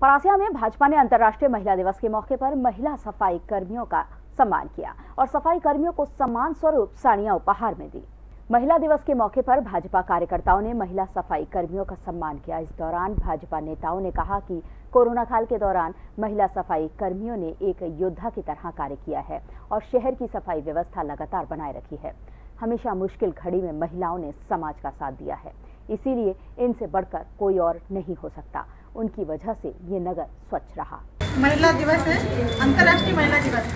परासिया में भाजपा ने अंतर्राष्ट्रीय महिला दिवस के मौके पर महिला सफ़ाई कर्मियों का सम्मान किया और सफ़ाई कर्मियों को सम्मान स्वरूप साड़ियाँ उपहार में दी। महिला दिवस के मौके पर भाजपा कार्यकर्ताओं ने महिला सफ़ाई कर्मियों का सम्मान किया। इस दौरान भाजपा नेताओं ने कहा कि कोरोना काल के दौरान महिला सफ़ाई कर्मियों ने एक योद्धा की तरह कार्य किया है और शहर की सफ़ाई व्यवस्था लगातार बनाए रखी है। हमेशा मुश्किल घड़ी में महिलाओं ने समाज का साथ दिया है। इसीलिए इनसे बढ़कर कोई और नहीं हो सकता। उनकी वजह से ये नगर स्वच्छ रहा। महिला दिवस है, अंतर्राष्ट्रीय महिला दिवस।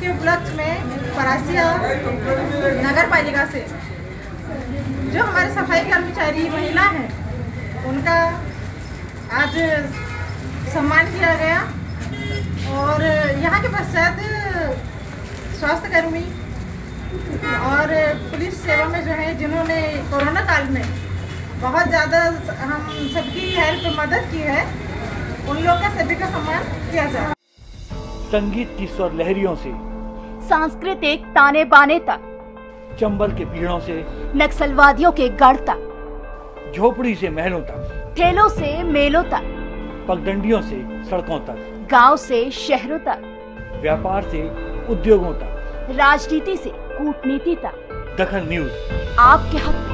के उपलक्ष्य में परासिया नगर पालिका से जो हमारे सफ़ाई कर्मचारी महिला हैं, उनका आज सम्मान किया गया। और यहाँ के पश्चात स्वास्थ्य कर्मी और पुलिस सेवा में जो है, जिन्होंने कोरोना काल में बहुत ज़्यादा हम सबकी हेल्प मदद की है। उन लोग का सभी का सम्मान किया जाए। संगीत की स्वर लहरियों से सांस्कृतिक ताने बाने तक चंबल के पीड़ों से नक्सलवादियों के गढ़ तक झोपड़ी से महलों तक ठेलों से मेलों तक पगडंडियों से सड़कों तक गाँव से शहरों तक व्यापार से उद्योगों तक। राजनीति से कूटनीति तक। दखन न्यूज़। आपके हक